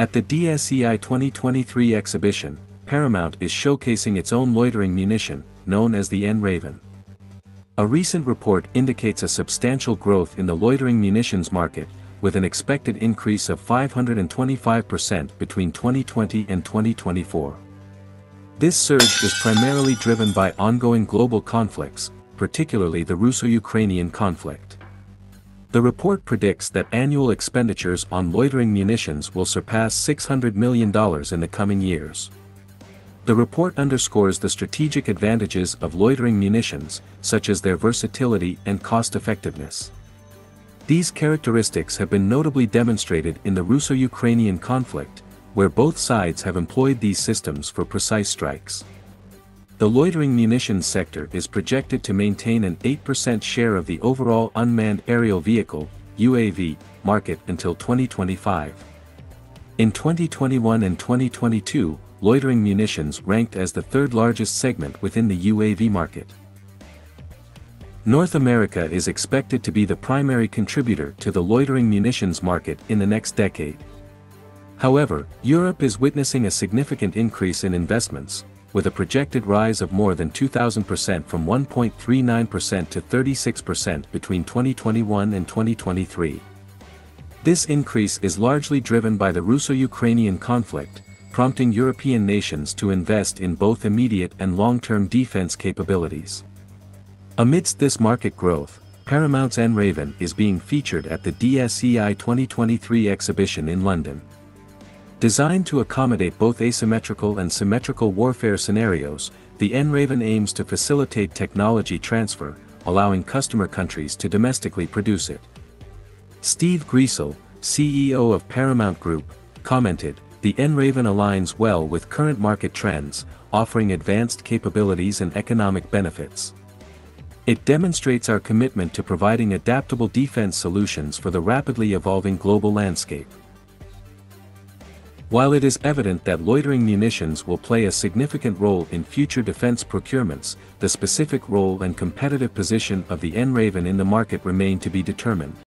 At the DSEI 2023 exhibition, Paramount is showcasing its own loitering munition, known as the N-Raven. A recent report indicates a substantial growth in the loitering munitions market, with an expected increase of 525% between 2020 and 2024. This surge is primarily driven by ongoing global conflicts, particularly the Russo-Ukrainian conflict. The report predicts that annual expenditures on loitering munitions will surpass $600 million in the coming years. The report underscores the strategic advantages of loitering munitions, such as their versatility and cost-effectiveness. These characteristics have been notably demonstrated in the Russo-Ukrainian conflict, where both sides have employed these systems for precise strikes. The loitering munitions sector is projected to maintain an 8% share of the overall unmanned aerial vehicle UAV, market until 2025. In 2021 and 2022, loitering munitions ranked as the third largest segment within the UAV market. North America is expected to be the primary contributor to the loitering munitions market in the next decade. However, Europe is witnessing a significant increase in investments, with a projected rise of more than 2,000% from 1.39% to 36% between 2021 and 2023. This increase is largely driven by the Russo-Ukrainian conflict, prompting European nations to invest in both immediate and long-term defense capabilities. Amidst this market growth, Paramount's N-Raven is being featured at the DSEI 2023 exhibition in London. Designed to accommodate both asymmetrical and symmetrical warfare scenarios, the N-Raven aims to facilitate technology transfer, allowing customer countries to domestically produce it. Steve Griessel, CEO of Paramount Group, commented, the N-Raven aligns well with current market trends, offering advanced capabilities and economic benefits. It demonstrates our commitment to providing adaptable defense solutions for the rapidly evolving global landscape. While it is evident that loitering munitions will play a significant role in future defense procurements, the specific role and competitive position of the N-Raven in the market remain to be determined.